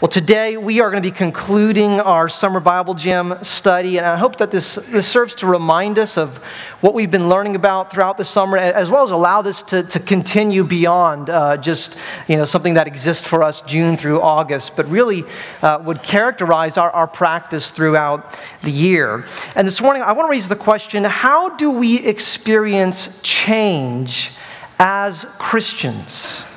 Well, today we are going to be concluding our summer Bible Jam study, and I hope that this, this serves to remind us of what we've been learning about throughout the summer, as well as allow this to, to continue beyond uh, just you know, something that exists for us June through August, but really uh, would characterize our, our practice throughout the year. And this morning, I want to raise the question how do we experience change as Christians?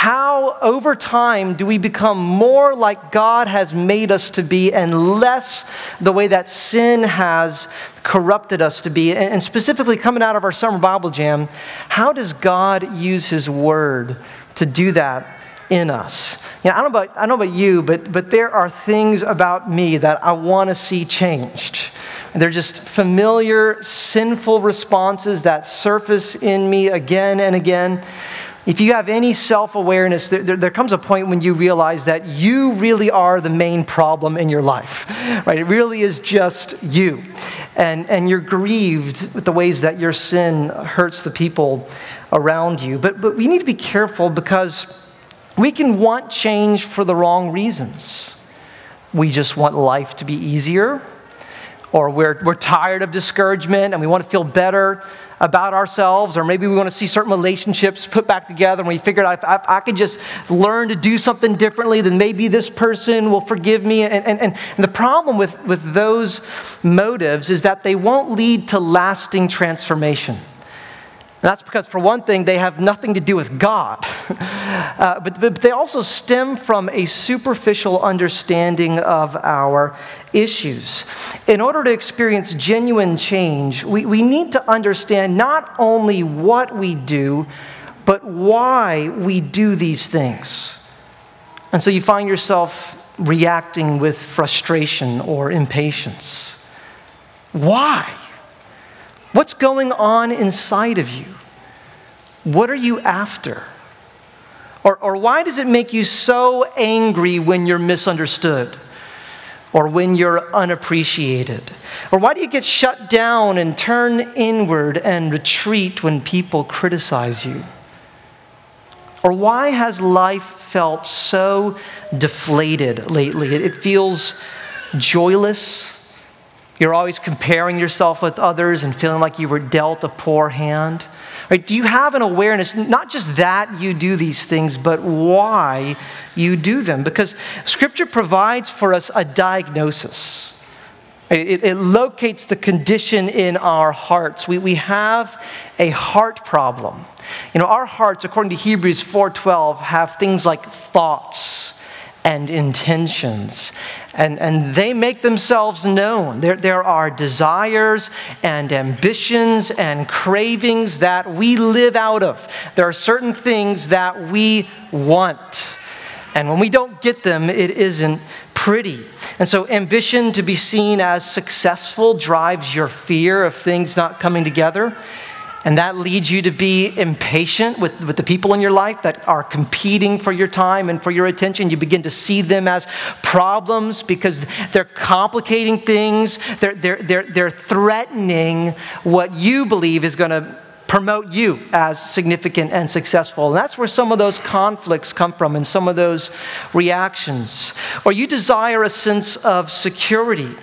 How, over time, do we become more like God has made us to be and less the way that sin has corrupted us to be? And specifically, coming out of our summer Bible jam, how does God use His Word to do that in us? You know, I, don't know about, I don't know about you, but, but there are things about me that I want to see changed. They're just familiar, sinful responses that surface in me again and again if you have any self awareness, there, there, there, comes a point when you realize that you really are the main problem in your life, right? It really is just you. And, and you're grieved with the ways that your sin hurts the people around you. But, but we need to be careful because we can want change for the wrong reasons. We just want life to be easier, or we're, we're tired of discouragement and we want to feel better about ourselves, or maybe we want to see certain relationships put back together and we figured out if I, I could just learn to do something differently, then maybe this person will forgive me. And, and, and, and the problem with, with those motives is that they won't lead to lasting transformation. And that's because, for one thing, they have nothing to do with God. uh, but, but they also stem from a superficial understanding of our issues. In order to experience genuine change, we, we need to understand not only what we do, but why we do these things. And so you find yourself reacting with frustration or impatience. Why? What's going on inside of you? What are you after? Or, or why does it make you so angry when you're misunderstood? Or when you're unappreciated? Or why do you get shut down and turn inward and retreat when people criticize you? Or why has life felt so deflated lately? It feels joyless you're always comparing yourself with others and feeling like you were dealt a poor hand. Right? Do you have an awareness, not just that you do these things, but why you do them? Because Scripture provides for us a diagnosis. It, it, locates the condition in our hearts. We, we have a heart problem. You know, our hearts, according to Hebrews 4.12, have things like thoughts and intentions and, and they make themselves known. There, there are desires and ambitions and cravings that we live out of. There are certain things that we want. And when we don't get them, it isn't pretty. And so, ambition to be seen as successful drives your fear of things not coming together. And that leads you to be impatient with, with the people in your life that are competing for your time and for your attention. You begin to see them as problems because they're complicating things, they're, they're, they're, they're threatening what you believe is going to promote you as significant and successful. And that's where some of those conflicts come from and some of those reactions. Or you desire a sense of security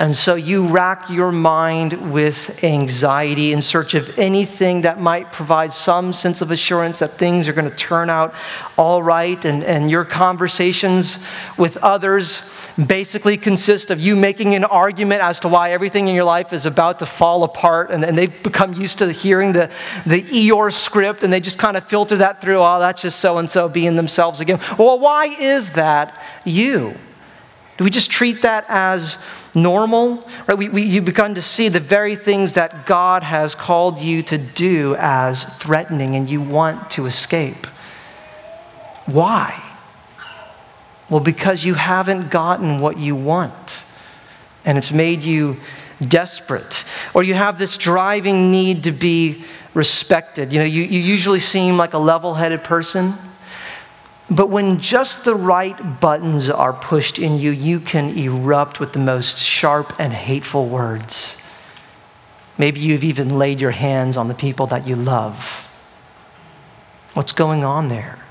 and so you rack your mind with anxiety in search of anything that might provide some sense of assurance that things are going to turn out all right. And, and your conversations with others basically consist of you making an argument as to why everything in your life is about to fall apart. And, and they've become used to hearing the, the Eeyore script and they just kind of filter that through. Oh, that's just so and so being themselves again. Well, why is that you? Do we just treat that as normal? Right? We, we, you begun to see the very things that God has called you to do as threatening and you want to escape. Why? Well, because you haven't gotten what you want and it's made you desperate. Or you have this driving need to be respected. You know, you, you usually seem like a level headed person. But when just the right buttons are pushed in you, you can erupt with the most sharp and hateful words. Maybe you've even laid your hands on the people that you love. What's going on there?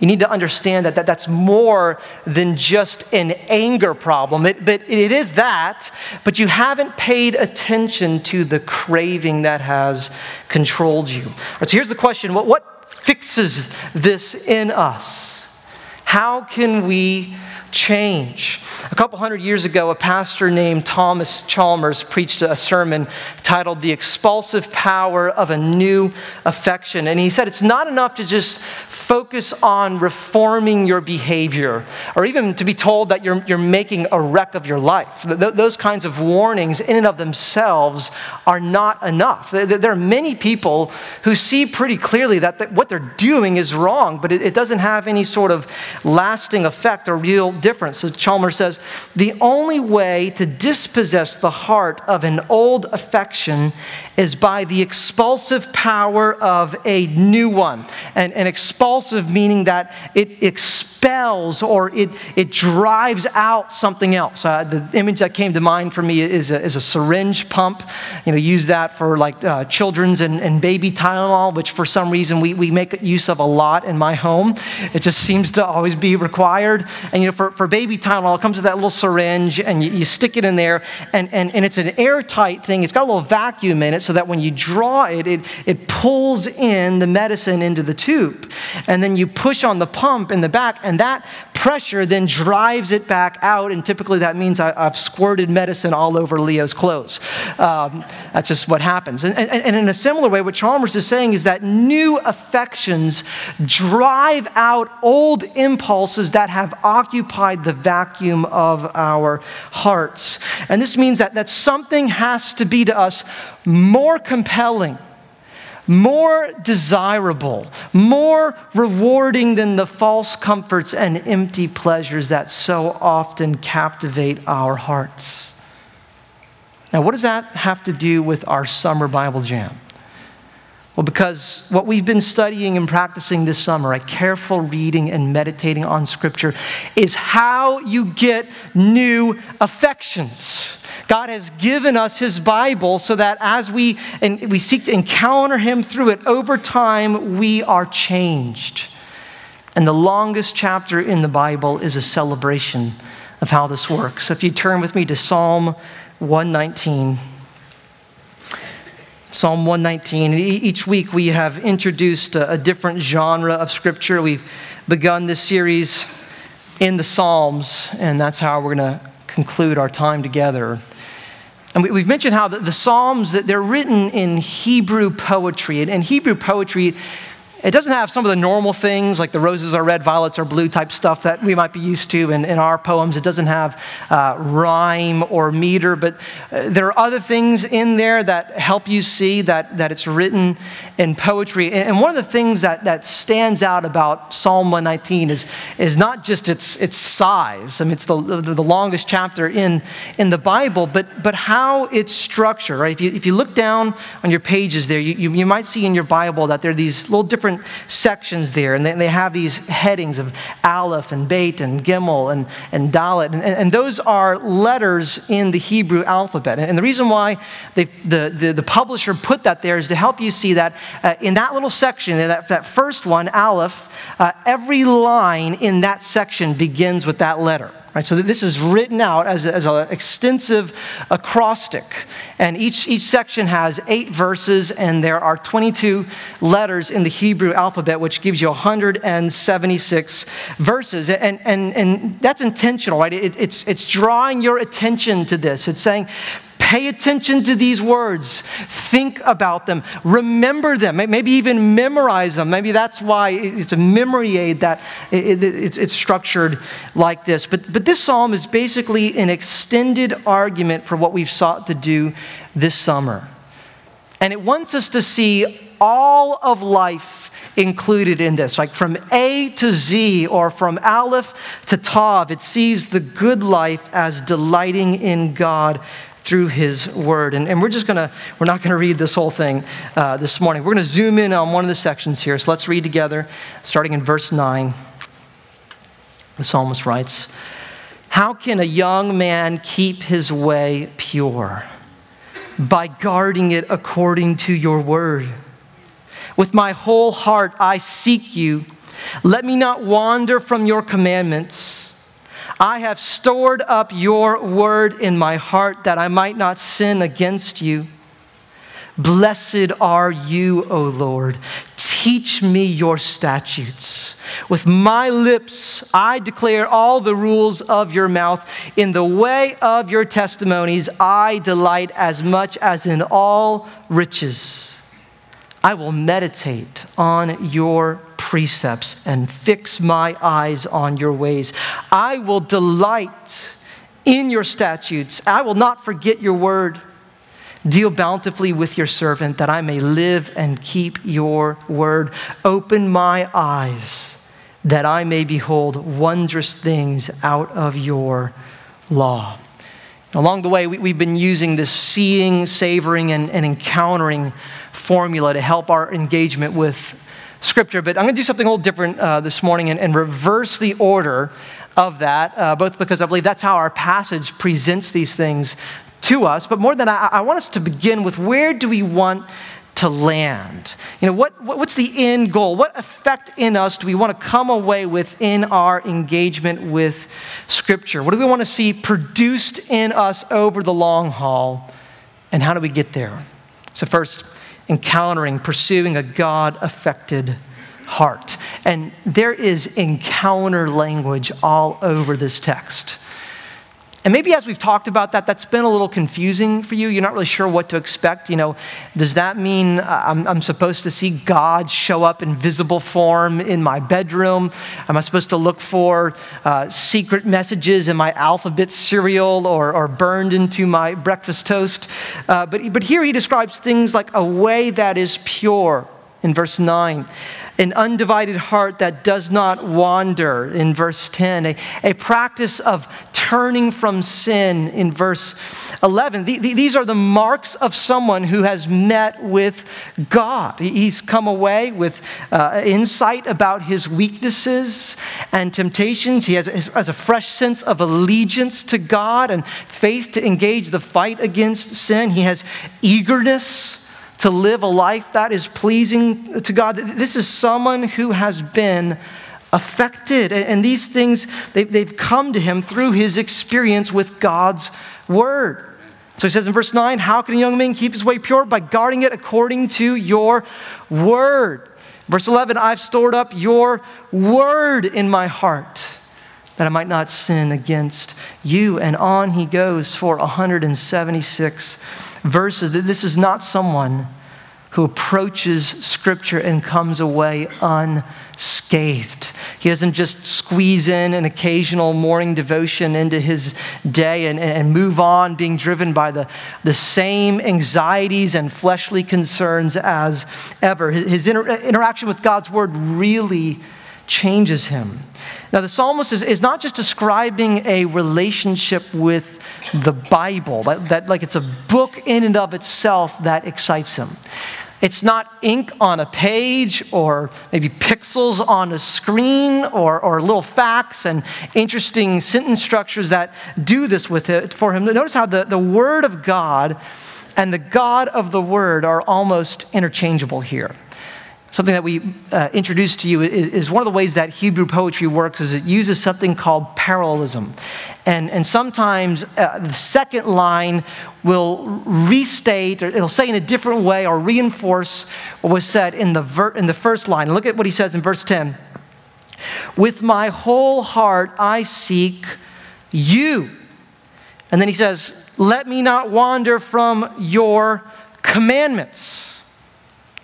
You need to understand that, that that's more than just an anger problem. It, but it is that, but you haven't paid attention to the craving that has controlled you. Right, so here's the question what, what fixes this in us? How can we change? A couple hundred years ago, a pastor named Thomas Chalmers preached a sermon titled The Expulsive Power of a New Affection. And he said it's not enough to just focus on reforming your behavior, or even to be told that you're, you're making a wreck of your life. Th- those kinds of warnings, in and of themselves, are not enough. There are many people who see pretty clearly that, what they're doing is wrong, but it doesn't have any sort of lasting effect or real difference. So Chalmers says the only way to dispossess the heart of an old affection is by the expulsive power of a new one. And, and expulsive meaning that it expels or it, it drives out something else. Uh, the image that came to mind for me is a, is a syringe pump. You know, use that for like uh, children's and, and baby Tylenol, which for some reason we, we make use of a lot in my home. It just seems to always be required. And you know, for, for baby Tylenol, it comes with that little syringe and you, you stick it in there and, and, and it's an airtight thing. It's got a little vacuum in it so that when you draw it, it, it pulls in the medicine into the tube. And then you push on the pump in the back, and that pressure then drives it back out. And typically that means I, have squirted medicine all over Leo's clothes. Um, that's just what happens. And, and, and in a similar way, what Chalmers is saying is that new affections drive out old impulses that have occupied the vacuum of our hearts. And this means that, that something has to be to us more compelling, more desirable, more rewarding than the false comforts and empty pleasures that so often captivate our hearts. Now, what does that have to do with our summer Bible jam? Well, because what we've been studying and practicing this summer, a careful reading and meditating on Scripture, is how you get new affections. God has given us His Bible so that as we, and we seek to encounter Him through it, over time we are changed. And the longest chapter in the Bible is a celebration of how this works. So if you turn with me to Psalm 119. Psalm 119. Each week we have introduced a, different genre of scripture. We've begun this series in the Psalms, and that's how we're going to conclude our time together. And we've mentioned how the Psalms, that they're written in Hebrew poetry. And Hebrew poetry it doesn't have some of the normal things like the roses are red, violets are blue type stuff that we might be used to in, in our poems. It doesn't have uh, rhyme or meter, but uh, there are other things in there that help you see that, that it's written in poetry. And one of the things that, that stands out about Psalm 119 is, is not just its, its size. I mean, it's the, the, the longest chapter in, in the Bible, but, but how it's structured, right? If you, if you look down on your pages there, you, you, you might see in your Bible that there are these little different different sections there, and they, they have these headings of Aleph and Beit and Gimel and, and Dalet, and, and, those are letters in the Hebrew alphabet. And the reason why the, the, the, publisher put that there is to help you see that uh, in that little section, that, that first one, Aleph, uh, every line in that section begins with that letter. Right, so this is written out as, as an extensive acrostic. And each, each section has eight verses, and there are 22 letters in the Hebrew alphabet, which gives you 176 verses. And, and, and that's intentional, right? It, it's, it's drawing your attention to this. It's saying, Pay attention to these words. Think about them. Remember them. Maybe even memorize them. Maybe that's why it's a memory aid that it's structured like this. But, but this psalm is basically an extended argument for what we've sought to do this summer. And it wants us to see all of life included in this. Like from A to Z or from Aleph to Tav, it sees the good life as delighting in God through his word. And, and we're just going to, we're not going to read this whole thing uh, this morning. We're going to zoom in on one of the sections here. So let's read together, starting in verse 9. The psalmist writes, How can a young man keep his way pure? By guarding it according to your word. With my whole heart, I seek you. Let me not wander from your commandments. I have stored up your word in my heart that I might not sin against you. Blessed are you, O Lord. Teach me your statutes. With my lips, I declare all the rules of your mouth. In the way of your testimonies, I delight as much as in all riches. I will meditate on your precepts and fix my eyes on your ways. I will delight in your statutes. I will not forget your word. Deal bountifully with your servant that I may live and keep your word. Open my eyes that I may behold wondrous things out of your law. Along the way, we, have been using this seeing, savoring, and, and encountering formula to help our engagement with Scripture. But I'm going to do something a little different uh, this morning and, and, reverse the order of that, uh, both because I believe that's how our passage presents these things to us, but more than I, I want us to begin with where do we want to land? You know, what, what's the end goal? What effect in us do we want to come away with in our engagement with Scripture? What do we want to see produced in us over the long haul? And how do we get there? So, first, encountering, pursuing a God affected heart. And there is encounter language all over this text. And maybe as we've talked about that, that's been a little confusing for you. You're not really sure what to expect. You know, does that mean uh, I'm, I'm, supposed to see God show up in visible form in my bedroom? Am I supposed to look for uh, secret messages in my alphabet cereal or, or burned into my breakfast toast? Uh, but, but here he describes things like a way that is pure in verse 9 an undivided heart that does not wander in verse 10, a, a practice of turning from sin in verse 11. The, the, these are the marks of someone who has met with God. He's come away with uh, insight about his weaknesses and temptations. He has, has a fresh sense of allegiance to God and faith to engage the fight against sin. He has eagerness to live a life that is pleasing to God. This is someone who has been affected. And these things, they've come to him through his experience with God's word. So he says in verse 9, How can a young man keep his way pure? By guarding it according to your word. Verse 11, I've stored up your word in my heart that I might not sin against you. And on he goes for 176 verses. that This is not someone who approaches Scripture and comes away unscathed. He doesn't just squeeze in an occasional morning devotion into his day and, and move on, being driven by the, the same anxieties and fleshly concerns as ever. His inter- interaction with God's Word really changes him. Now, the psalmist is, is not just describing a relationship with the Bible, that, that like it's a book in and of itself that excites him. It's not ink on a page or maybe pixels on a screen or, or little facts and interesting sentence structures that do this with it for him. Notice how the, the Word of God and the God of the Word are almost interchangeable here something that we uh, introduced to you is, is, one of the ways that Hebrew poetry works is it uses something called parallelism. And, and sometimes uh, the second line will restate, or it'll say in a different way or reinforce what was said in the, in the first line. Look at what he says in verse 10. With my whole heart I seek you. And then he says, Let me not wander from your commandments.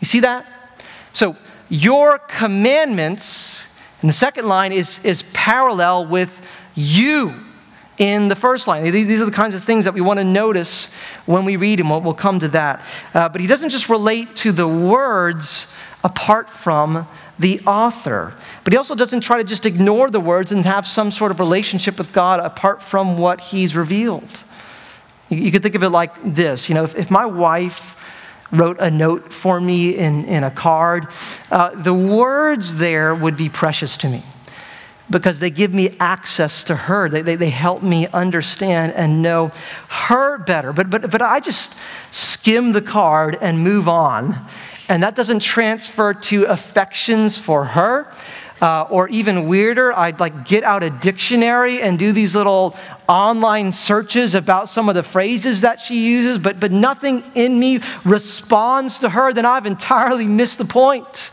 You see that? So, your commandments, in the second line, is, is parallel with you in the first line. These are the kinds of things that we want to notice when we read him. We'll, we'll come to that. Uh, but he doesn't just relate to the words apart from the author. But he also doesn't try to just ignore the words and have some sort of relationship with God apart from what he's revealed. You, you could think of it like this you know, if, if my wife wrote a note for me in, in a card, uh, the words there would be precious to me because they give me access to her. They, they, they help me understand and know her better. But, but, but I just skim the card and move on. And that doesn't transfer to affections for her. Uh, or even weirder, I'd like get out a dictionary and do these little online searches about some of the phrases that she uses, but, but nothing in me responds to her, then I've entirely missed the point.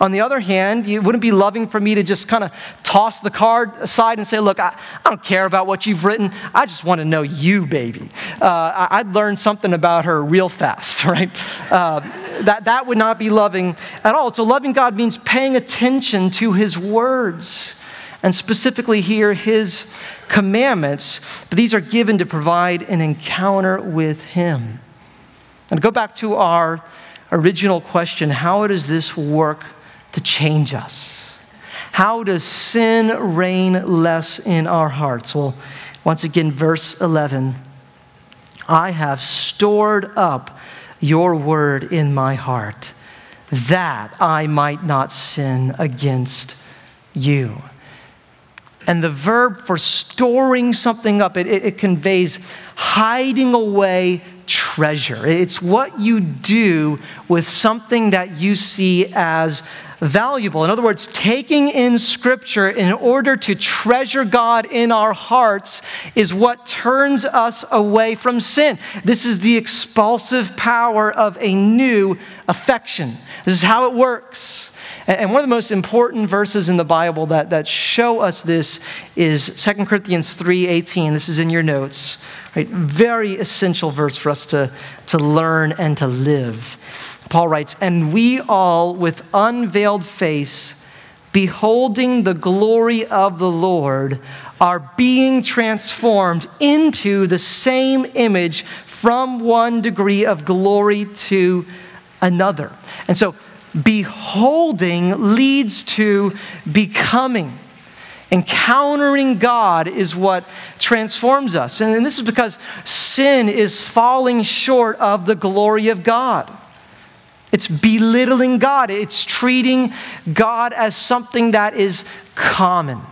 On the other hand, it wouldn't be loving for me to just kind of toss the card aside and say, Look, I, I, don't care about what you've written. I just want to know you, baby. Uh, I, would learn something about her real fast, right? Uh, that, that would not be loving at all. So, loving God means paying attention to his words, and specifically here, his commandments. But these are given to provide an encounter with him. And go back to our original question how does this work to change us. How does sin reign less in our hearts? Well, once again, verse 11 I have stored up your word in my heart that I might not sin against you. And the verb for storing something up, it, it, it conveys hiding away treasure. It's what you do with something that you see as valuable. In other words, taking in Scripture in order to treasure God in our hearts is what turns us away from sin. This is the expulsive power of a new affection. This is how it works. And one of the most important verses in the Bible that, that show us this is 2 Corinthians 3:18. This is in your notes. Right? Very essential verse for us to, to learn and to live. Paul writes, And we all, with unveiled face, beholding the glory of the Lord, are being transformed into the same image from one degree of glory to another. And so, beholding leads to becoming. Encountering God is what transforms us. And this is because sin is falling short of the glory of God. It's belittling God. It's treating God as something that is common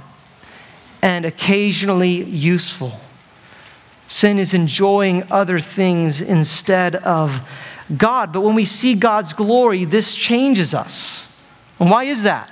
and occasionally useful. Sin is enjoying other things instead of God. But when we see God's glory, this changes us. And why is that?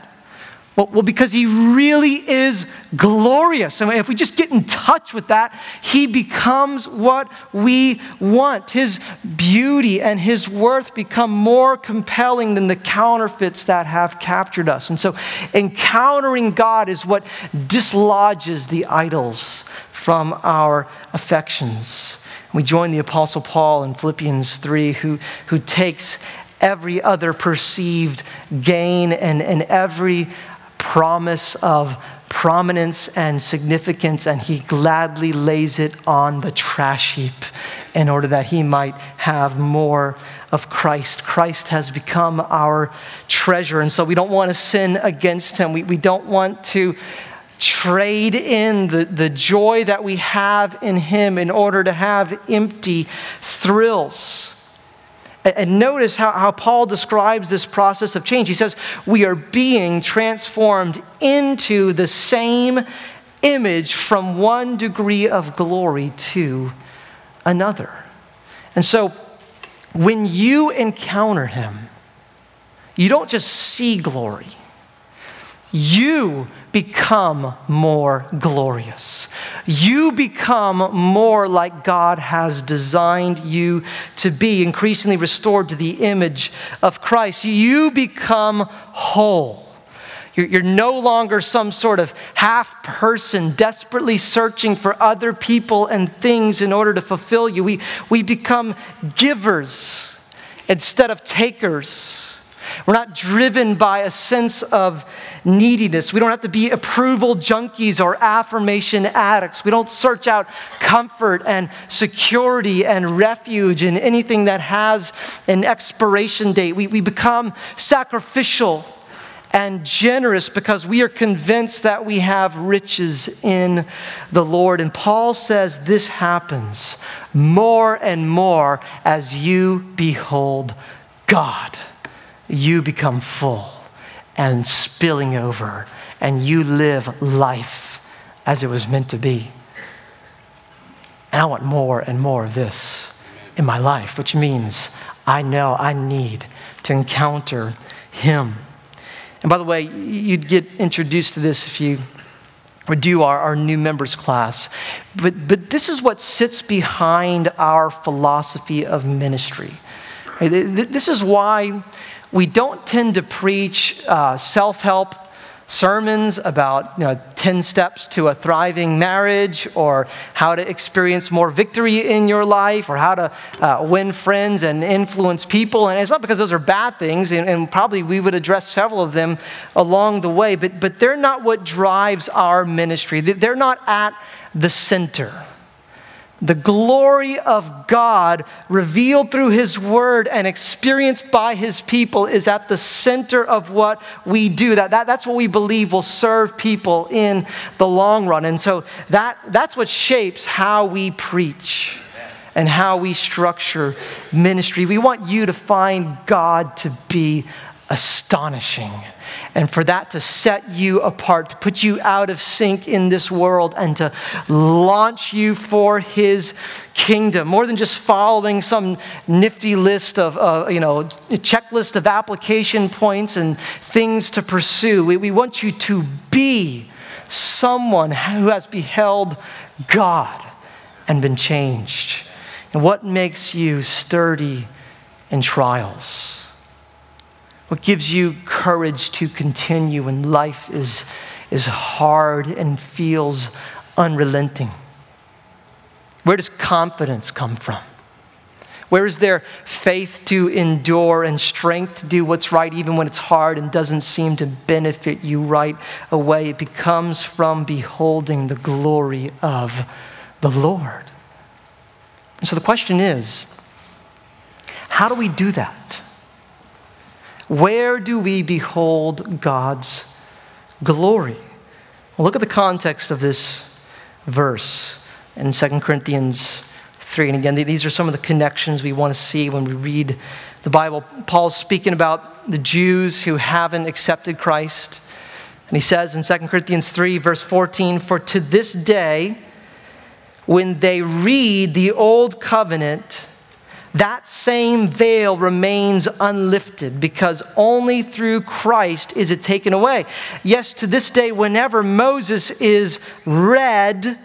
Well, well, because he really is glorious. And if we just get in touch with that, he becomes what we want. His beauty and his worth become more compelling than the counterfeits that have captured us. And so, encountering God is what dislodges the idols from our affections. We join the Apostle Paul in Philippians 3, who, who takes every other perceived gain and, and every promise of prominence and significance, and he gladly lays it on the trash heap in order that he might have more of Christ. Christ has become our treasure, and so we don't want to sin against him. We, we don't want to trade in the, the joy that we have in him in order to have empty thrills. And notice how, how Paul describes this process of change. He says, We are being transformed into the same image from one degree of glory to another. And so, when you encounter him, you don't just see glory, you become more glorious. You become more like God has designed you to be, increasingly restored to the image of Christ. You become whole. You're, no longer some sort of half person desperately searching for other people and things in order to fulfill you. We, we become givers instead of takers. We're not driven by a sense of neediness. We don't have to be approval junkies or affirmation addicts. We don't search out comfort and security and refuge in anything that has an expiration date. We, we become sacrificial and generous because we are convinced that we have riches in the Lord. And Paul says this happens more and more as you behold God you become full and spilling over, and you live life as it was meant to be. And I want more and more of this in my life, which means I know I need to encounter Him. And by the way, you'd get introduced to this if you or do our, our new members class. But, but this is what sits behind our philosophy of ministry. This is why we don't tend to preach uh, self help sermons about you know, 10 steps to a thriving marriage or how to experience more victory in your life or how to uh, win friends and influence people. And it's not because those are bad things, and, and probably we would address several of them along the way, but, but they're not what drives our ministry. They're not at the center. The glory of God revealed through His Word and experienced by His people is at the center of what we do. That, that, that's what we believe will serve people in the long run. And so that, that's what shapes how we preach and how we structure ministry. We want you to find God to be astonishing and for that to set you apart, to put you out of sync in this world, and to launch you for His kingdom. More than just following some nifty list of, uh, you know, checklist of application points and things to pursue. We, we want you to be someone who has beheld God and been changed. And what makes you sturdy in trials? What gives you courage to continue when life is, is hard and feels unrelenting? Where does confidence come from? Where is there faith to endure and strength to do what's right even when it's hard and doesn't seem to benefit you right away? It becomes from beholding the glory of the Lord. And so the question is how do we do that? Where do we behold God's glory? Well, look at the context of this verse in 2 Corinthians 3. And again, these are some of the connections we want to see when we read the Bible. Paul's speaking about the Jews who haven't accepted Christ. And he says in 2 Corinthians 3, verse 14, For to this day, when they read the old covenant, that same veil remains unlifted because only through Christ is it taken away. Yes, to this day, whenever Moses is read,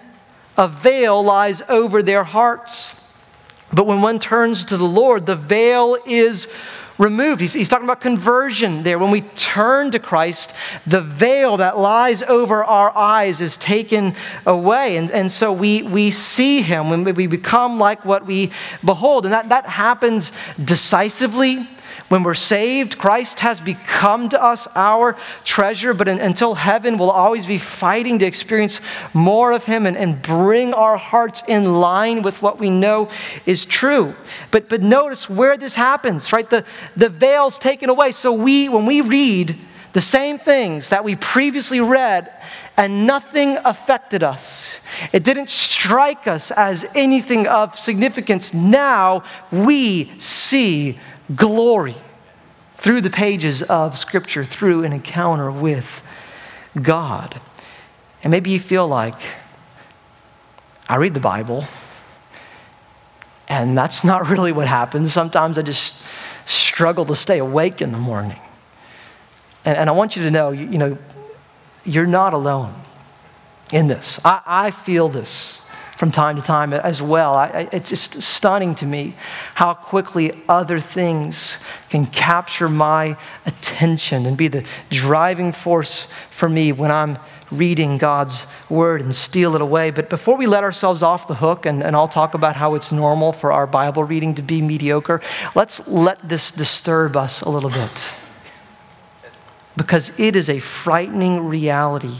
a veil lies over their hearts. But when one turns to the Lord, the veil is removed. He's, he's, talking about conversion there. When we turn to Christ, the veil that lies over our eyes is taken away. And, and so we, we see him when we become like what we behold. And that, that happens decisively when we're saved, Christ has become to us our treasure, but in, until heaven, we'll always be fighting to experience more of Him and, and bring our hearts in line with what we know is true. But, but notice where this happens, right? The, the veil's taken away. So we, when we read the same things that we previously read, and nothing affected us. It didn't strike us as anything of significance. Now we see glory through the pages of Scripture, through an encounter with God. And maybe you feel like, I read the Bible, and that's not really what happens. Sometimes I just struggle to stay awake in the morning. And, and I want you to know, you, you know, you're not alone in this. I, I feel this from time to time as well. I, it's just stunning to me how quickly other things can capture my attention and be the driving force for me when I'm reading God's word and steal it away. But before we let ourselves off the hook, and, and I'll talk about how it's normal for our Bible reading to be mediocre, let's let this disturb us a little bit. Because it is a frightening reality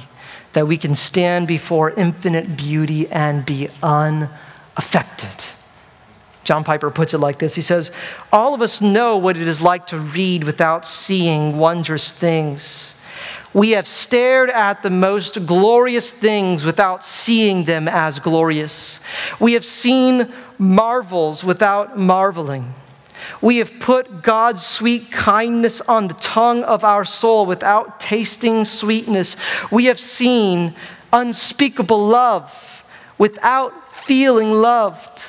that we can stand before infinite beauty and be unaffected. John Piper puts it like this He says, All of us know what it is like to read without seeing wondrous things. We have stared at the most glorious things without seeing them as glorious. We have seen marvels without marveling. We have put God's sweet kindness on the tongue of our soul without tasting sweetness. We have seen unspeakable love without feeling loved.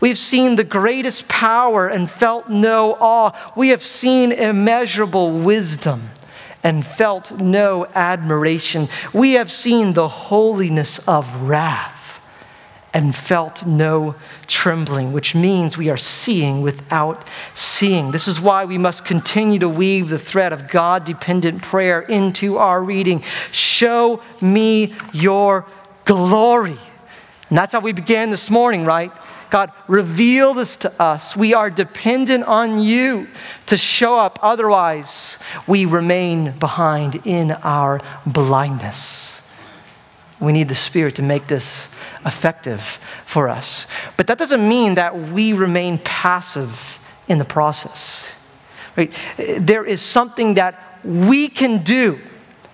We have seen the greatest power and felt no awe. We have seen immeasurable wisdom and felt no admiration. We have seen the holiness of wrath and felt no trembling, which means we are seeing without seeing. This is why we must continue to weave the thread of God dependent prayer into our reading. Show me your glory. And that's how we began this morning, right? God, reveal this to us. We are dependent on you to show up. Otherwise, we remain behind in our blindness. We need the Spirit to make this effective for us. But that doesn't mean that we remain passive in the process. Right? There is something that we can do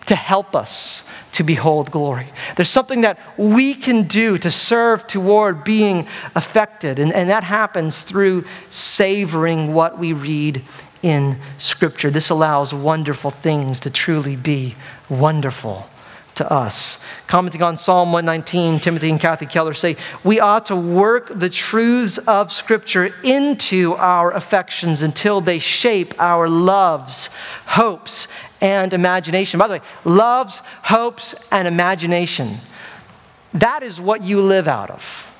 to help us to behold glory. There's something that we can do to serve toward being affected, and, and that happens through savoring what we read in Scripture. This allows wonderful things to truly be wonderful to us. Commenting on Psalm 119, Timothy and Kathy Keller say, We ought to work the truths of Scripture into our affections until they shape our loves, hopes, and imagination. By the way, loves, hopes, and imagination. That is what you live out of.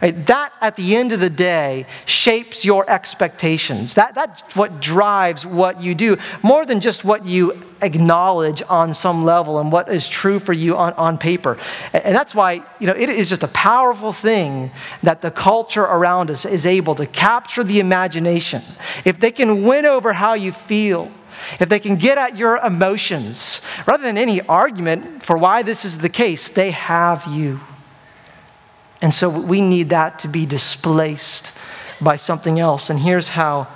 Right? That, at the end of the day, shapes your expectations. That, that's what drives what you do, more than just what you acknowledge on some level and what is true for you on, on paper. And that's why, you know, it is just a powerful thing that the culture around us is able to capture the imagination. If they can win over how you feel, if they can get at your emotions, rather than any argument for why this is the case, they have you. And so we need that to be displaced by something else. And here's how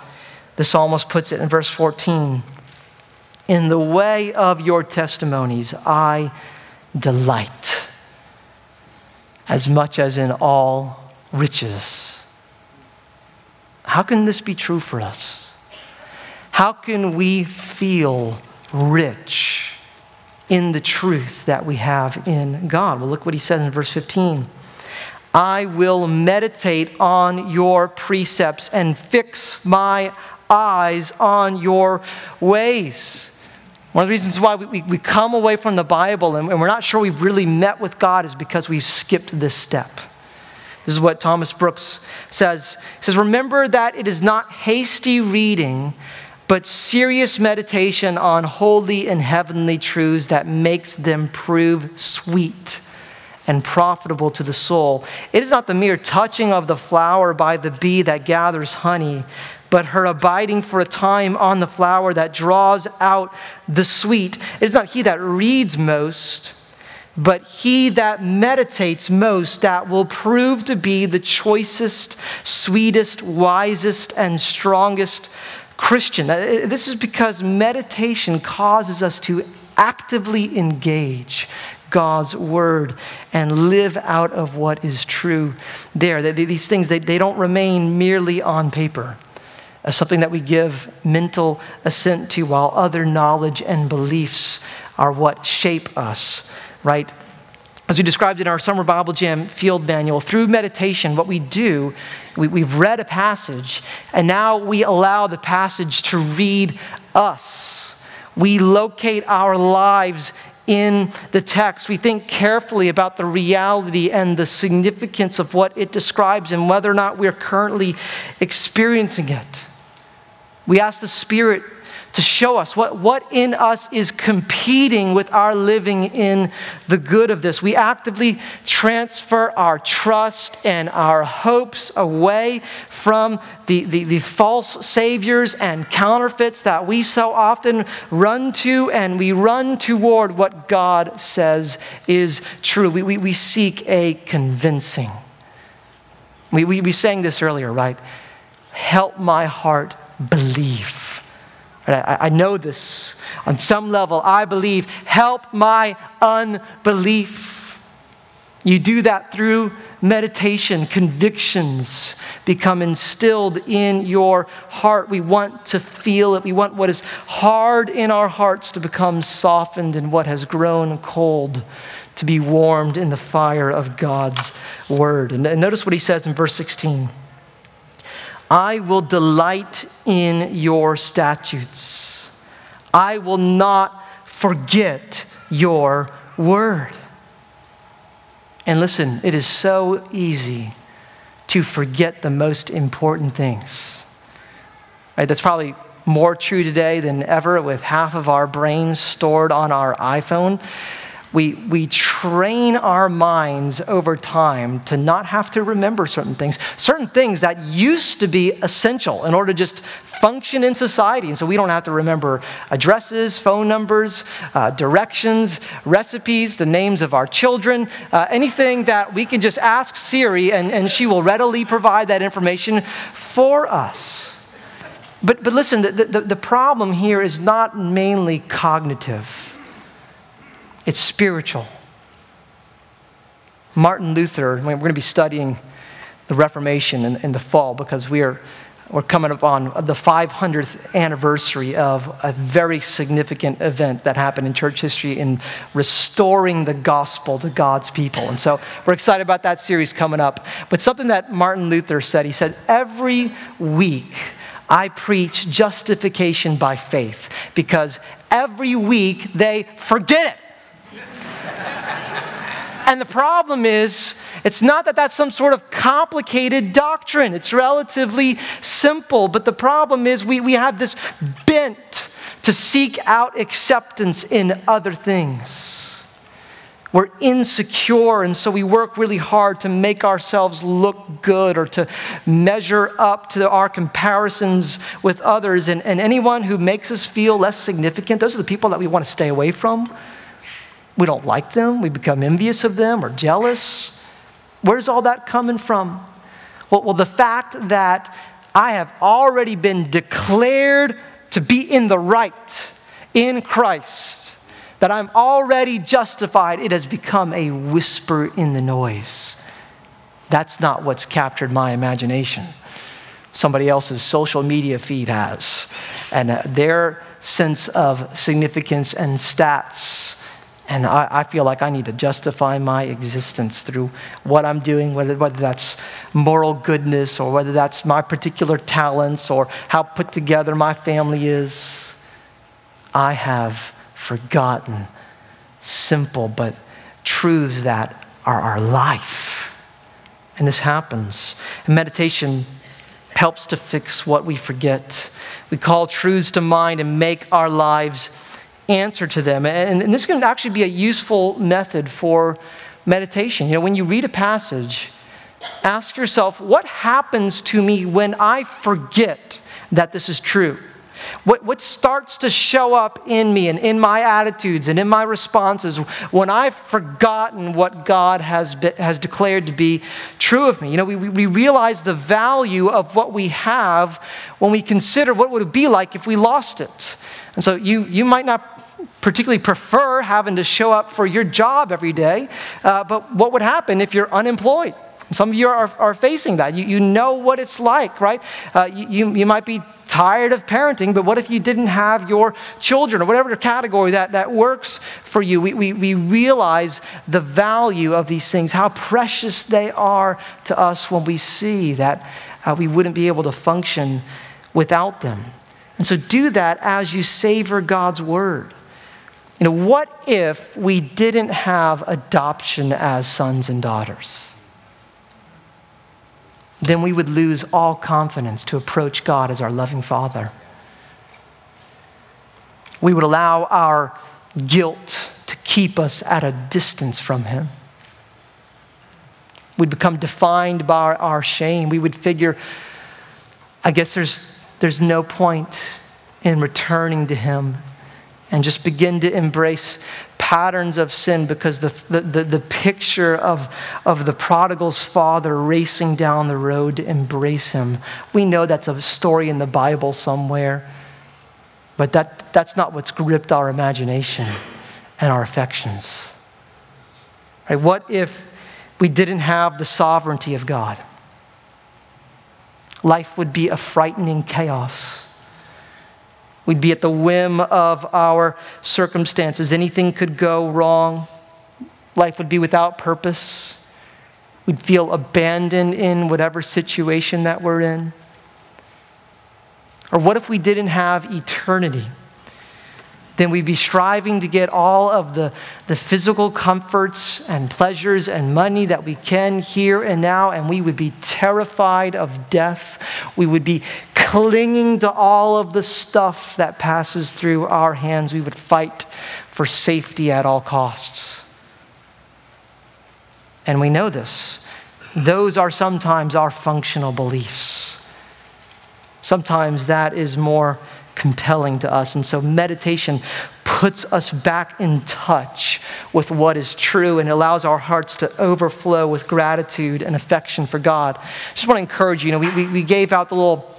the psalmist puts it in verse 14 In the way of your testimonies, I delight as much as in all riches. How can this be true for us? How can we feel rich in the truth that we have in God? Well, look what he says in verse 15. I will meditate on your precepts and fix my eyes on your ways. One of the reasons why we, we, we come away from the Bible and, and we're not sure we've really met with God is because we skipped this step. This is what Thomas Brooks says. He says, Remember that it is not hasty reading, but serious meditation on holy and heavenly truths that makes them prove sweet and profitable to the soul. It is not the mere touching of the flower by the bee that gathers honey, but her abiding for a time on the flower that draws out the sweet. It is not he that reads most, but he that meditates most that will prove to be the choicest, sweetest, wisest, and strongest Christian. Eh, this is because meditation causes us to actively engage God's word and live out of what is true there. These things, they, they don't remain merely on paper as something that we give mental assent to, while other knowledge and beliefs are what shape us, right? As we described in our Summer Bible Jam field manual, through meditation, what we do, we, have read a passage, and now we allow the passage to read us. We locate our lives in the text, we think carefully about the reality and the significance of what it describes and whether or not we're currently experiencing it. We ask the Spirit to show us what, what in us is competing with our living in the good of this. We actively transfer our trust and our hopes away from the, the, the false saviors and counterfeits that we so often run to, and we run toward what God says is true. We, we, we seek a convincing. We, we, we sang this earlier, right? Help my heart believe. I, know this on some level. I believe. Help my unbelief. You do that through meditation. Convictions become instilled in your heart. We want to feel it. We want what is hard in our hearts to become softened and what has grown cold to be warmed in the fire of God's word. And notice what he says in verse 16. I will delight in your statutes. I will not forget your word. And listen, it is so easy to forget the most important things. Right? That's probably more true today than ever with half of our brains stored on our iPhone we, we train our minds over time to not have to remember certain things, certain things that used to be essential in order to just function in society. And so we don't have to remember addresses, phone numbers, uh, directions, recipes, the names of our children, uh, anything that we can just ask Siri and, and she will readily provide that information for us. But, but listen, the, the, the problem here is not mainly cognitive it's spiritual. Martin Luther, we're going to be studying the Reformation in, in the fall because we are we're coming up on the 500th anniversary of a very significant event that happened in church history in restoring the gospel to God's people. And so we're excited about that series coming up. But something that Martin Luther said, he said, every week I preach justification by faith because every week they forget it. And the problem is, it's not that that's some sort of complicated doctrine. It's relatively simple. But the problem is, we, we have this bent to seek out acceptance in other things. We're insecure, and so we work really hard to make ourselves look good or to measure up to our comparisons with others. And, and anyone who makes us feel less significant, those are the people that we want to stay away from. We don't like them. We become envious of them or jealous. Where's all that coming from? Well, well, the fact that I have already been declared to be in the right in Christ, that I'm already justified, it has become a whisper in the noise. That's not what's captured my imagination. Somebody else's social media feed has. And uh, their sense of significance and stats and I, I, feel like I need to justify my existence through what I'm doing, whether, whether that's moral goodness or whether that's my particular talents or how put together my family is. I have forgotten simple but truths that are our life. And this happens. And meditation helps to fix what we forget. We call truths to mind and make our lives answer to them. And, and this can actually be a useful method for meditation. You know, when you read a passage, ask yourself, what happens to me when I forget that this is true? What, what starts to show up in me and in my attitudes and in my responses when I've forgotten what God has, be, has declared to be true of me? You know, we, we realize the value of what we have when we consider what would it be like if we lost it. And so you, you might not particularly prefer having to show up for your job every day, uh, but what would happen if you're unemployed? Some of you are, are facing that. You, you know what it's like, right? Uh, you, you might be tired of parenting, but what if you didn't have your children or whatever category that, that works for you? We, we, we realize the value of these things, how precious they are to us when we see that uh, we wouldn't be able to function without them. And so do that as you savor God's word. You know, what if we didn't have adoption as sons and daughters? Then we would lose all confidence to approach God as our loving Father. We would allow our guilt to keep us at a distance from Him. We'd become defined by our shame. We would figure, I guess there's, there's no point in returning to Him and just begin to embrace patterns of sin because the, the, the, the, picture of, of the prodigal's father racing down the road to embrace him, we know that's a story in the Bible somewhere, but that, that's not what's gripped our imagination and our affections. Right? What if we didn't have the sovereignty of God? Life would be a frightening chaos. We'd be at the whim of our circumstances. Anything could go wrong. Life would be without purpose. We'd feel abandoned in whatever situation that we're in. Or what if we didn't have eternity? then we'd be striving to get all of the, the physical comforts and pleasures and money that we can here and now, and we would be terrified of death. We would be clinging to all of the stuff that passes through our hands. We would fight for safety at all costs. And we know this. Those are sometimes our functional beliefs. Sometimes that is more compelling to us. And so meditation puts us back in touch with what is true and allows our hearts to overflow with gratitude and affection for God. Just want to encourage you, you know, we, we, we gave out the little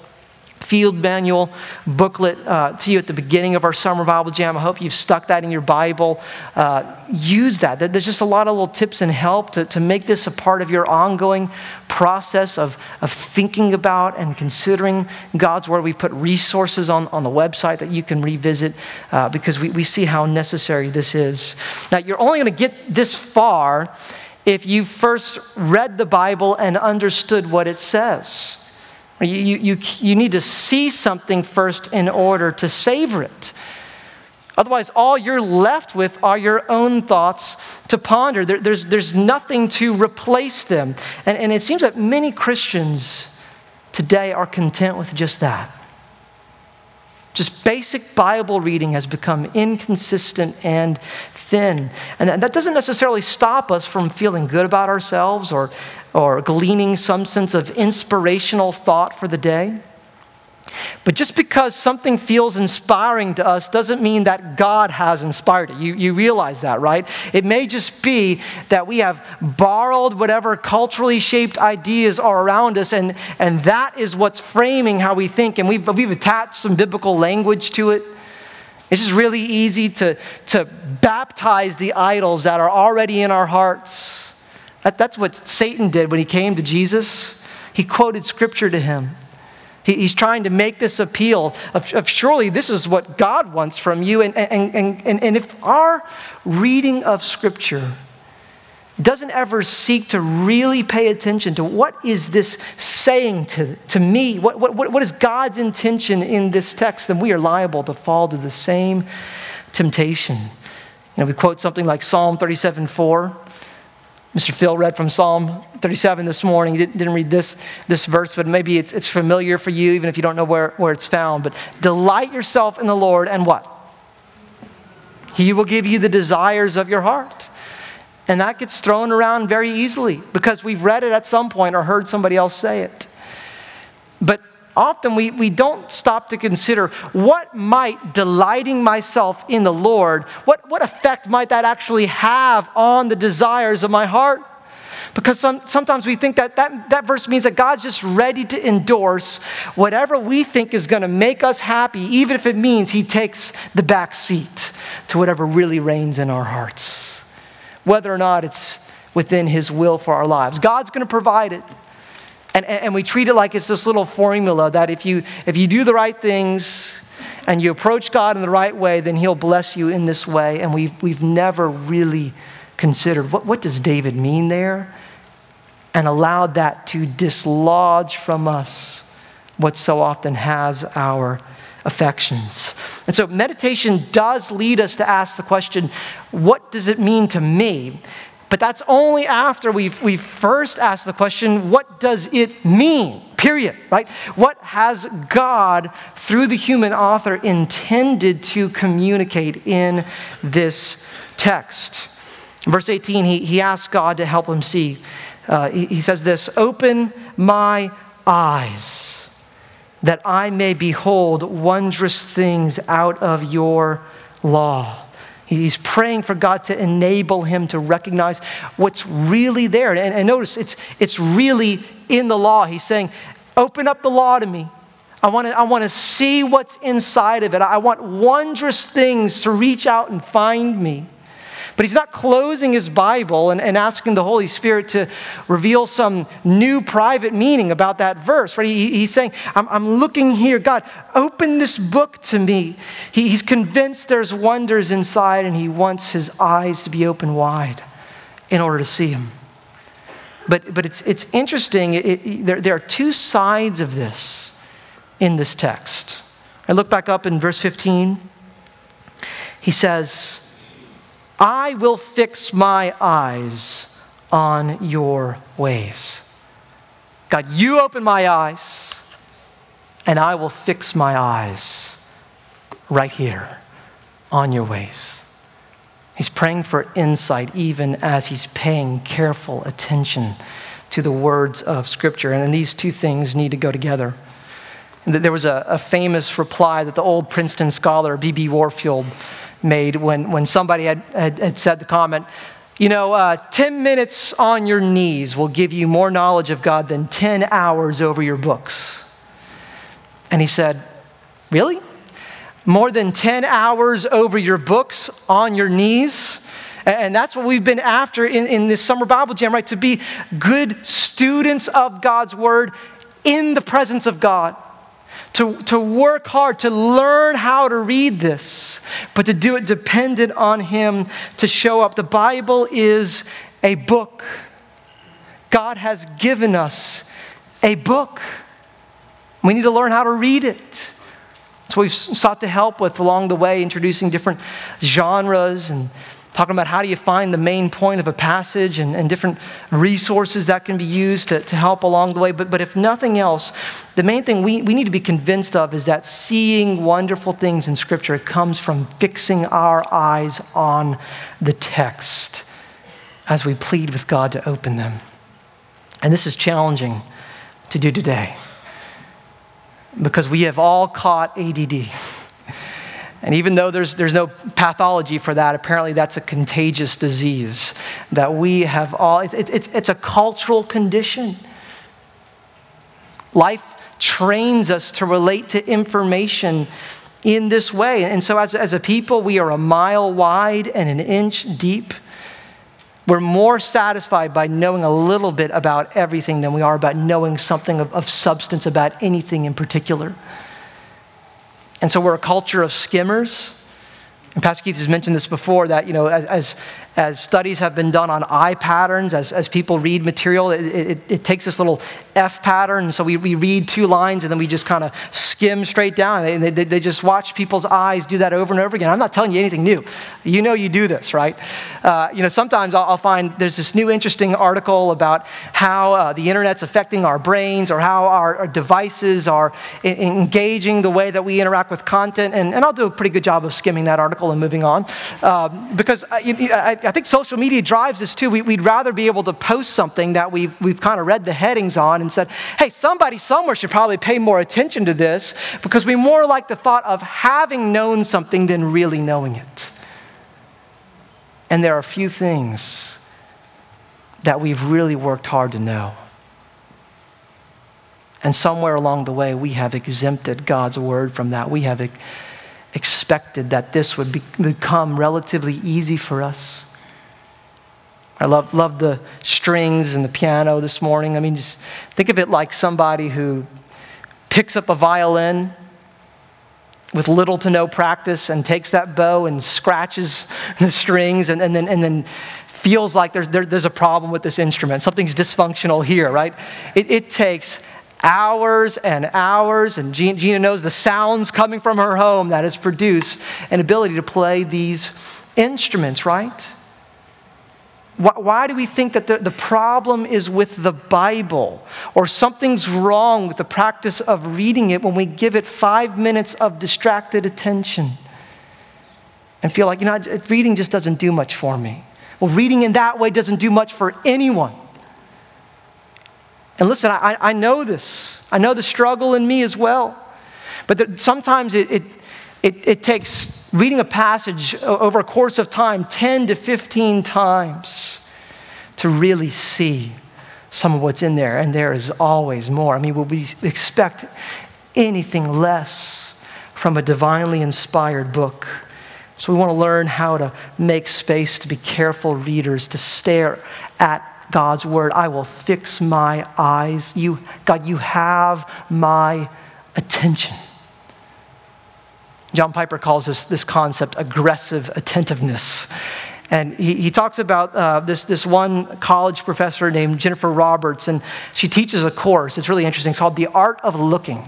field manual booklet uh, to you at the beginning of our summer Bible Jam. I hope you've stuck that in your Bible. Uh, use that. There's just a lot of little tips and help to, to make this a part of your ongoing process of, of thinking about and considering God's Word. We've put resources on, on the website that you can revisit uh, because we, we see how necessary this is. Now, you're only going to get this far if you first read the Bible and understood what it says. You, you, you need to see something first in order to savor it. Otherwise, all you're left with are your own thoughts to ponder. There, there's, there's nothing to replace them. And, and it seems that many Christians today are content with just that. Just basic Bible reading has become inconsistent and thin. And that doesn't necessarily stop us from feeling good about ourselves or, or gleaning some sense of inspirational thought for the day. But just because something feels inspiring to us doesn't mean that God has inspired it. You, you realize that, right? It may just be that we have borrowed whatever culturally shaped ideas are around us, and, and that is what's framing how we think, and we've, we've attached some biblical language to it. It's just really easy to, to baptize the idols that are already in our hearts. That, that's what Satan did when he came to Jesus. He quoted scripture to him. He, he's trying to make this appeal of, of, surely this is what God wants from you. And, and, and, and, and if our reading of scripture doesn't ever seek to really pay attention to what is this saying to, to me? What, what, what is God's intention in this text? Then we are liable to fall to the same temptation. You know, we quote something like Psalm 37 4. Mr. Phil read from Psalm 37 this morning. He didn't, read this, this verse, but maybe it's, it's familiar for you, even if you don't know where, where it's found. But delight yourself in the Lord, and what? He will give you the desires of your heart. And that gets thrown around very easily because we've read it at some point or heard somebody else say it. But often we, we don't stop to consider what might delighting myself in the Lord, what, what effect might that actually have on the desires of my heart? Because some, sometimes we think that, that that verse means that God's just ready to endorse whatever we think is going to make us happy, even if it means He takes the back seat to whatever really reigns in our hearts whether or not it's within His will for our lives. God's going to provide it. And, and we treat it like it's this little formula that if you, if you do the right things and you approach God in the right way, then He'll bless you in this way. And we've, we've never really considered what, what does David mean there? And allowed that to dislodge from us what so often has our affections. And so meditation does lead us to ask the question what does it mean to me? But that's only after we've, we've first asked the question what does it mean? Period, right? What has God, through the human author, intended to communicate in this text? Verse 18, he, he asks God to help him see. Uh, he, he says this Open my eyes that I may behold wondrous things out of your law. He's praying for God to enable him to recognize what's really there. And, and, notice, it's, it's really in the law. He's saying, Open up the law to me. I want to I wanna see what's inside of it. I want wondrous things to reach out and find me. But he's not closing his Bible and, and asking the Holy Spirit to reveal some new private meaning about that verse. Right? He, he's saying, I'm, I'm, looking here. God, open this book to me. He, he's convinced there's wonders inside, and he wants his eyes to be open wide in order to see him. But, but it's, it's interesting. It, it, there, there are two sides of this in this text. I look back up in verse 15. he says, I will fix my eyes on your ways. God, you open my eyes, and I will fix my eyes right here on your ways. He's praying for insight even as he's paying careful attention to the words of Scripture. And these two things need to go together. There was a, a famous reply that the old Princeton scholar B.B. Warfield made when, when somebody had, had, had said the comment, you know, uh, 10 minutes on your knees will give you more knowledge of God than 10 hours over your books. And he said, Really? More than 10 hours over your books on your knees? And that's what we've been after in, in this summer Bible jam, right? To be good students of God's word in the presence of God to, to work hard, to learn how to read this, but to do it dependent on Him to show up. The Bible is a book. God has given us a book. We need to learn how to read it. So we've sought to help with along the way, introducing different genres and talking about how do you find the main point of a passage and, and different resources that can be used to, to help along the way. But, but if nothing else, the main thing we, we need to be convinced of is that seeing wonderful things in Scripture comes from fixing our eyes on the text as we plead with God to open them. And this is challenging to do today because we have all caught ADD. And even though there's, there's no pathology for that, apparently that's a contagious disease that we have all, it's, it's, it's a cultural condition. Life trains us to relate to information in this way. And so, as, as a people, we are a mile wide and an inch deep. We're more satisfied by knowing a little bit about everything than we are about knowing something of, of substance about anything in particular. And so we're a culture of skimmers. And Pastor Keith has mentioned this before that, you know, as, as, studies have been done on eye patterns, as, as people read material, it, it, it takes this little F pattern. So we, we read two lines and then we just kind of skim straight down. They, they, they, just watch people's eyes do that over and over again. I'm not telling you anything new. You know you do this, right? Uh, you know, sometimes I'll, I'll, find there's this new interesting article about how uh, the internet's affecting our brains or how our, our devices are in, engaging the way that we interact with content. And, and I'll do a pretty good job of skimming that article and moving on. Um, because I, I, I think social media drives this too. We, would rather be able to post something that we've, we've kind of read the headings on and said, hey, somebody somewhere should probably pay more attention to this because we more like the thought of having known something than really knowing it. And there are few things that we've really worked hard to know. And somewhere along the way, we have exempted God's word from that. We have expected that this would be, become relatively easy for us. I love, love the strings and the piano this morning. I mean, just think of it like somebody who picks up a violin with little to no practice and takes that bow and scratches the strings and, and, then, and then feels like there's, there, there's a problem with this instrument. Something's dysfunctional here, right? It, it takes hours and hours, and Gina knows the sounds coming from her home that has produced an ability to play these instruments, right? Why do we think that the, the problem is with the Bible or something's wrong with the practice of reading it when we give it five minutes of distracted attention and feel like, you know, reading just doesn't do much for me? Well, reading in that way doesn't do much for anyone. And listen, I, I know this. I know the struggle in me as well. But sometimes it, it, it, it takes reading a passage over a course of time 10 to 15 times to really see some of what's in there. And there is always more. I mean, will we expect anything less from a divinely inspired book? So we want to learn how to make space to be careful readers, to stare at God's word. I will fix my eyes. You, God, you have my attention. John Piper calls this, this concept aggressive attentiveness. And he, he talks about uh, this, this one college professor named Jennifer Roberts, and she teaches a course. It's really interesting. It's called The Art of Looking.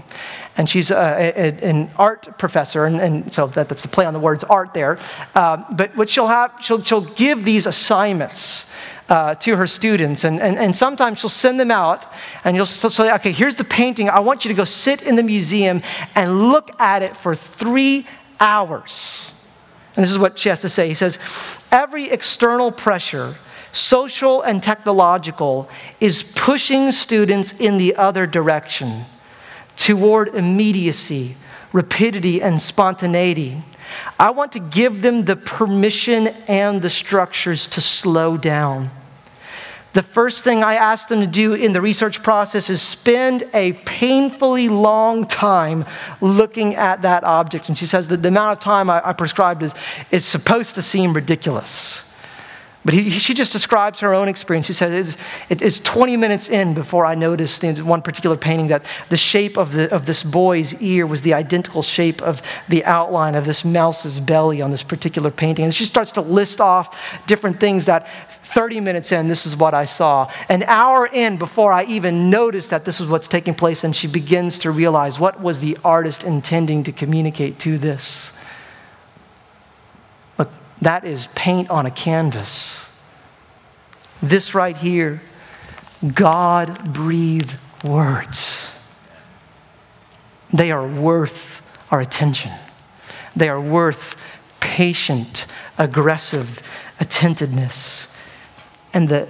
And she's a, a, an art professor, and, and so that, that's the play on the words art there. Uh, but what she'll have, she'll, she'll give these assignments uh, to her students. And, and, and sometimes she'll send them out and you'll say, okay, here's the painting. I want you to go sit in the museum and look at it for three hours. And this is what she has to say. He says, every external pressure, social and technological, is pushing students in the other direction toward immediacy, rapidity, and spontaneity. I want to give them the permission and the structures to slow down. The first thing I ask them to do in the research process is spend a painfully long time looking at that object. And she says that the amount of time I, I prescribed is, is supposed to seem ridiculous. But he, she just describes her own experience. She says, it's, it's 20 minutes in before I noticed in one particular painting that the shape of, the, of this boy's ear was the identical shape of the outline of this mouse's belly on this particular painting. And she starts to list off different things that 30 minutes in, this is what I saw. An hour in before I even noticed that this is what's taking place, and she begins to realize what was the artist intending to communicate to this. That is paint on a canvas. This right here, God breathed words. They are worth our attention. They are worth patient, aggressive attentiveness. And the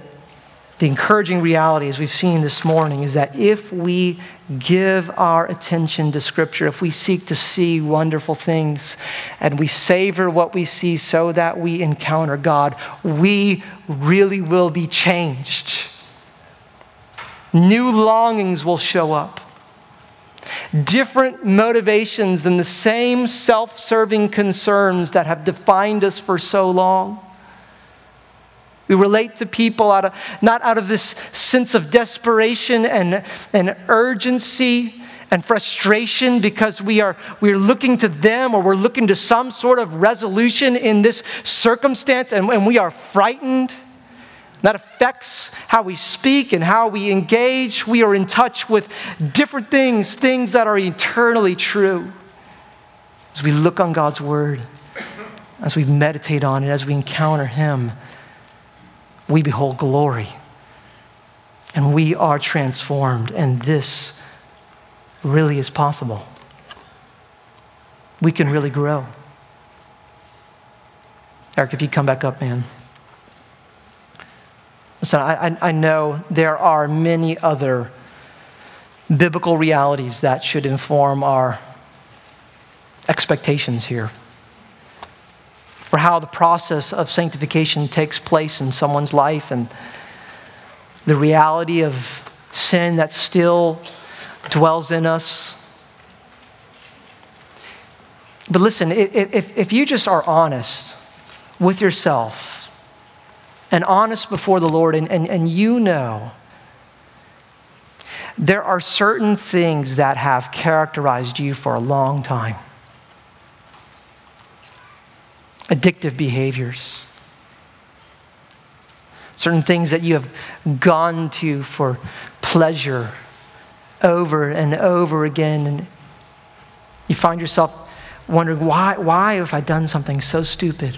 the encouraging reality, as we've seen this morning, is that if we give our attention to Scripture, if we seek to see wonderful things and we savor what we see so that we encounter God, we really will be changed. New longings will show up. Different motivations than the same self serving concerns that have defined us for so long we relate to people out of, not out of this sense of desperation and, and urgency and frustration because we are we're looking to them or we're looking to some sort of resolution in this circumstance and, and we are frightened. That affects how we speak and how we engage. We are in touch with different things, things that are eternally true. As we look on God's word, as we meditate on it, as we encounter Him we behold glory. And we are transformed. And this really is possible. We can really grow. Eric, if you come back up, man. Listen, I, I know there are many other biblical realities that should inform our expectations here for how the process of sanctification takes place in someone's life and the reality of sin that still dwells in us. But listen, if, if you just are honest with yourself and honest before the Lord, and, and, and you know there are certain things that have characterized you for a long time addictive behaviors, certain things that you have gone to for pleasure over and over again. And you find yourself wondering, why, why have I done something so stupid?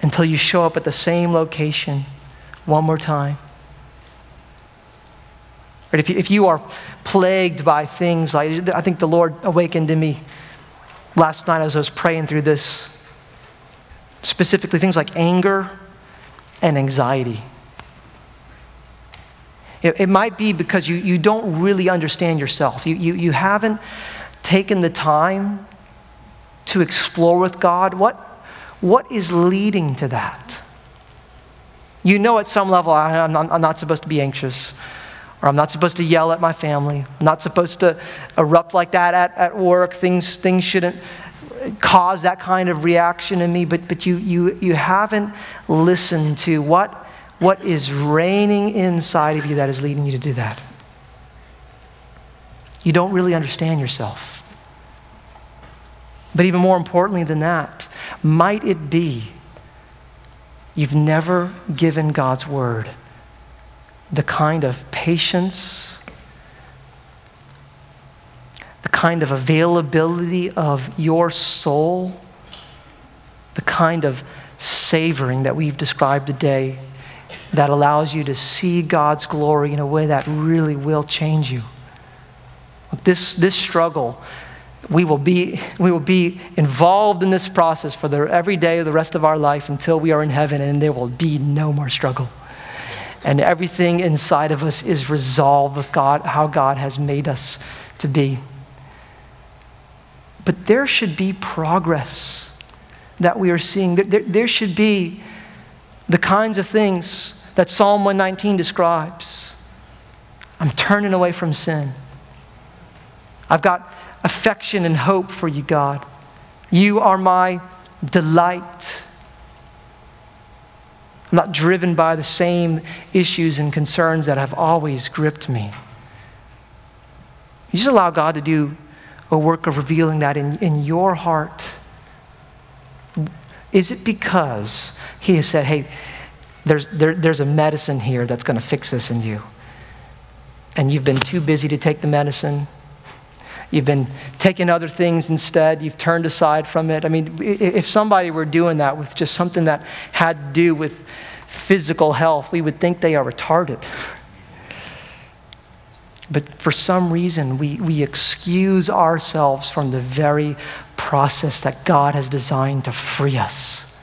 Until you show up at the same location one more time. Right? If, you, if you are plagued by things like, I think the Lord awakened in me last night as I was praying through this specifically things like anger and anxiety. It, it might be because you, you don't really understand yourself. You, you, you haven't taken the time to explore with God what, what is leading to that. You know, at some level, I, am not, I'm not supposed to be anxious, or I'm not supposed to yell at my family, I'm not supposed to erupt like that at, at work. Things, things shouldn't cause that kind of reaction in me, but, but you, you, you haven't listened to what, what is reigning inside of you that is leading you to do that. You don't really understand yourself. But even more importantly than that, might it be you've never given God's word the kind of patience, the kind of availability of your soul, the kind of savoring that we've described today that allows you to see God's glory in a way that really will change you. This, this struggle, we will, be, we will be involved in this process for the, every day of the rest of our life until we are in heaven, and there will be no more struggle. And everything inside of us is resolved with God, how God has made us to be. But there should be progress that we are seeing. There, there should be the kinds of things that Psalm 119 describes. I'm turning away from sin. I've got affection and hope for you, God. You are my delight. I'm not driven by the same issues and concerns that have always gripped me. You just allow God to do a work of revealing that in, in your heart. Is it because He has said, hey, there's, there, there's a medicine here that's going to fix this in you? And you've been too busy to take the medicine. You've been taking other things instead. You've turned aside from it. I mean, if somebody were doing that with just something that had to do with physical health, we would think they are retarded. But for some reason, we, we excuse ourselves from the very process that God has designed to free us,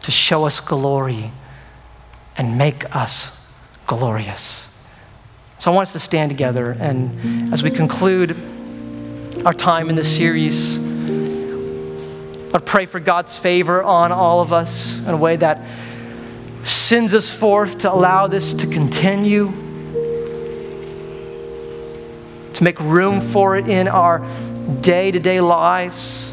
to show us glory and make us glorious. So I want us to stand together, and as we conclude our time in this series, I pray for God's favor on all of us in a way that sends us forth to allow this to continue to make room for it in our day to day lives,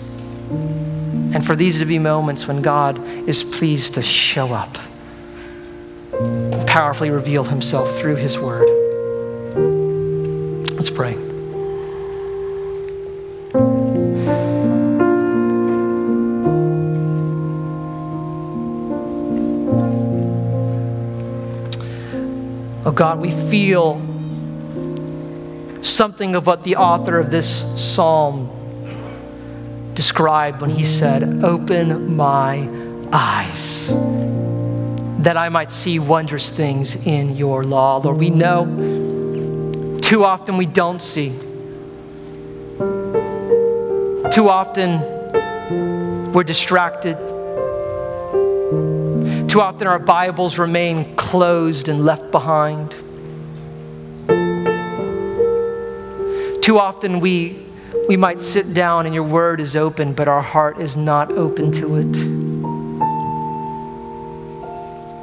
and for these to be moments when God is pleased to show up, powerfully reveal Himself through His Word. Let's pray. Oh God, we feel something of what the author of this psalm described when he said, Open my eyes that I might see wondrous things in your law. Lord, we know too often we don't see. Too often we're distracted. Too often our Bibles remain closed and left behind. Too often we, we might sit down and your word is open, but our heart is not open to it.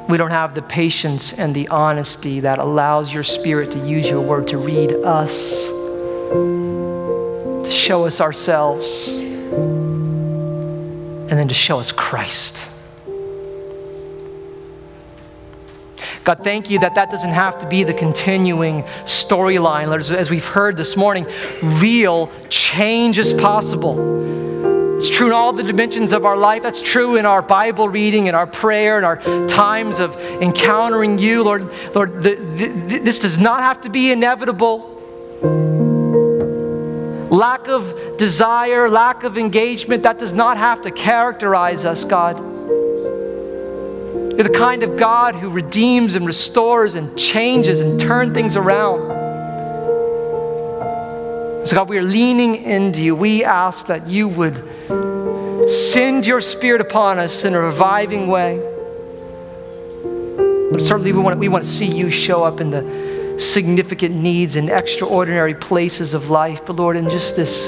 We don't have the patience and the honesty that allows your spirit to use your word to read us, to show us ourselves, and then to show us Christ. God, thank you that that doesn't have to be the continuing storyline. As we've heard this morning, real change is possible. It's true in all the dimensions of our life. That's true in our Bible reading, in our prayer, in our times of encountering you. Lord, Lord the, the, this does not have to be inevitable. Lack of desire, lack of engagement, that does not have to characterize us, God. You're the kind of God who redeems and restores and changes and turns things around. So, God, we are leaning into you. We ask that you would send your spirit upon us in a reviving way. But certainly, we want, we want to see you show up in the significant needs and extraordinary places of life. But, Lord, in just this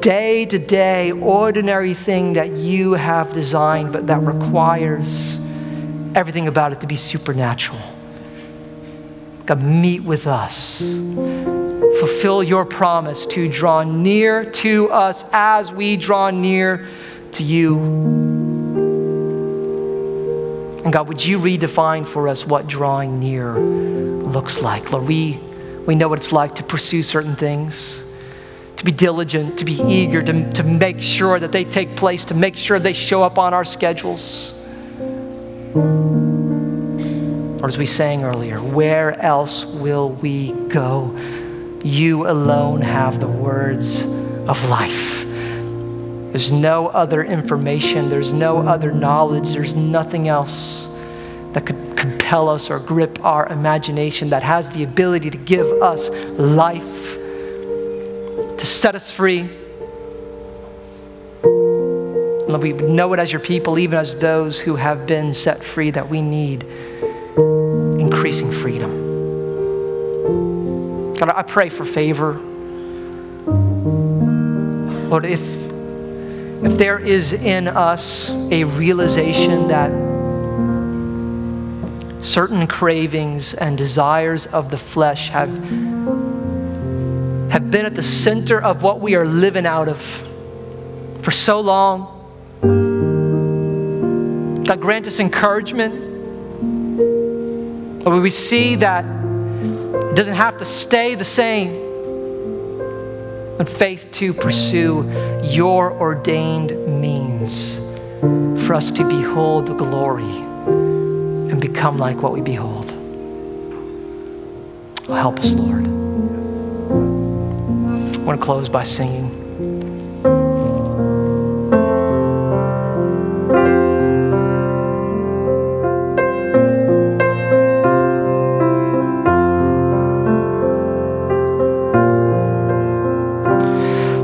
day to day, ordinary thing that you have designed, but that requires everything about it to be supernatural. God, meet with us. Fulfill your promise to draw near to us as we draw near to you. And God, would you redefine for us what drawing near looks like? Lord, we, we know what it's like to pursue certain things to be diligent, to be eager, to, to make sure that they take place, to make sure they show up on our schedules. Or as we sang earlier, where else will we go? You alone have the words of life. There's no other information, there's no other knowledge, there's nothing else that could compel us or grip our imagination that has the ability to give us life, to set us free. And we know it as your people, even as those who have been set free, that we need increasing freedom. God, I pray for favor. Lord, if, if there is in us a realization that certain cravings and desires of the flesh have, been at the center of what we are living out of for so long, God, grant us encouragement but we see that it doesn't have to stay the same. And faith to pursue your ordained means for us to behold the glory and become like what we behold. Help us, Lord. Want to close by singing.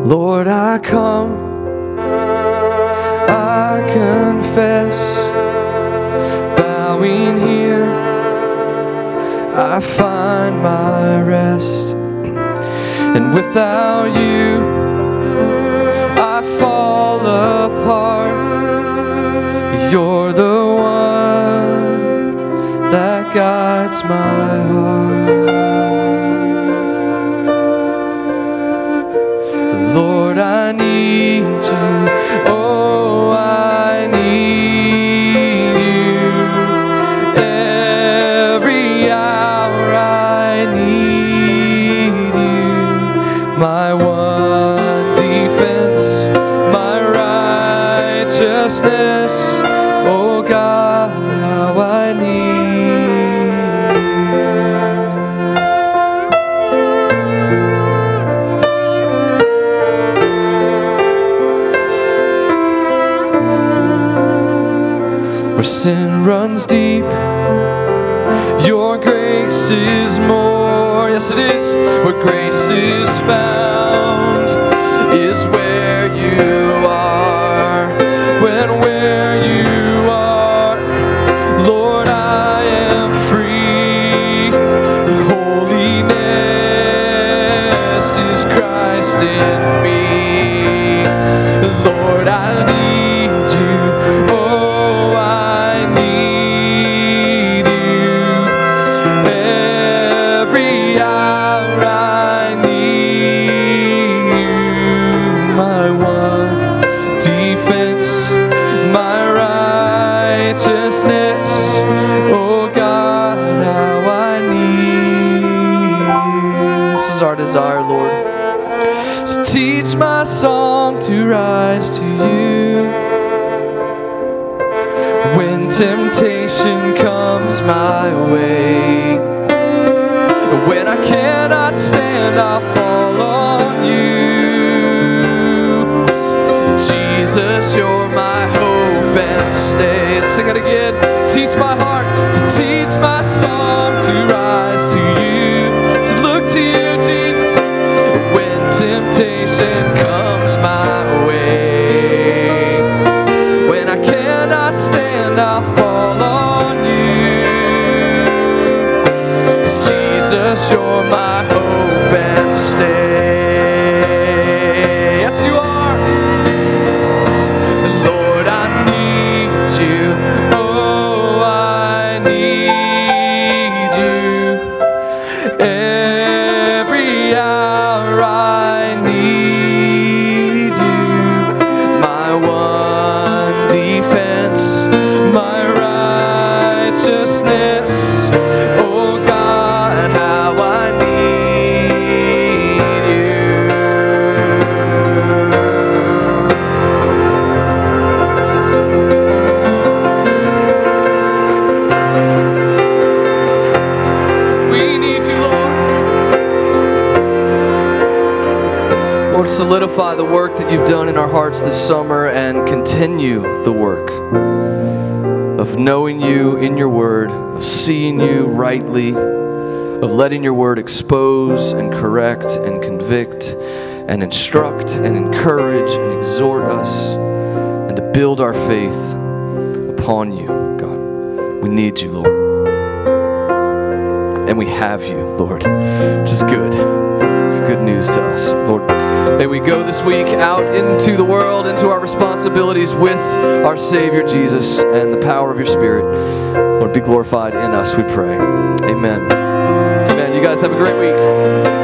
Lord, I come, I confess, bowing here, I find my rest, and without you, I fall apart. You're the one that guides my heart. Lord, I need you. Runs deep. Your grace is more, yes, it is, where grace is found, is where you teach my song to rise to you. When temptation comes my way, when I cannot stand, I'll fall on you. Jesus, you're my hope and stay. Sing it again. Teach my heart to teach my temptation comes my way, when I cannot stand, I'll fall on you. 'Cause Jesus, you're my hope and stay. Solidify the work that you've done in our hearts this summer and continue the work of knowing you in your word, of seeing you rightly, of letting your word expose and correct and convict and instruct and encourage and exhort us and to build our faith upon you, God. We need you, Lord. And we have you, Lord, which is good. It's good news to us, Lord. May we go this week out into the world, into our responsibilities with our Savior Jesus and the power of your Spirit. Lord, be glorified in us, we pray. Amen. Amen. You guys have a great week.